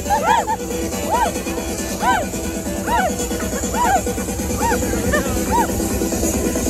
Woo! Woo! Woo! Woo!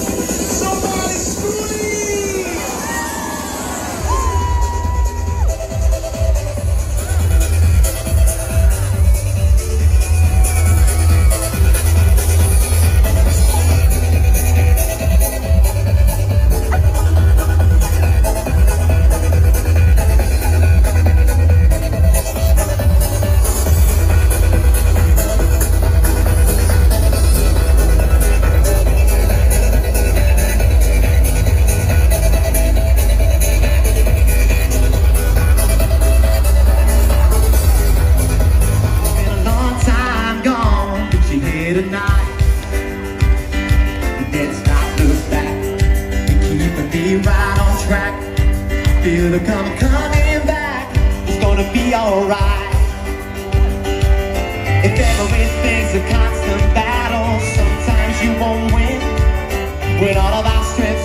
feel the I'm coming back. It's gonna be alright. If everything's a constant battle Sometimes you won't win. When all of our strength